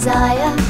desire.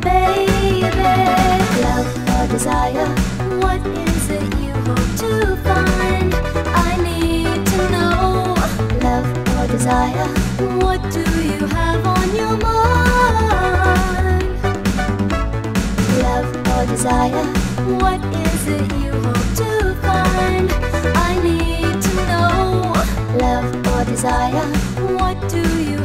baby. Love or desire, what is it you hope to find? I need to know. Love or desire, what do you have on your mind? Love or desire, what is it you hope to find? I need to know. Love or desire, what do you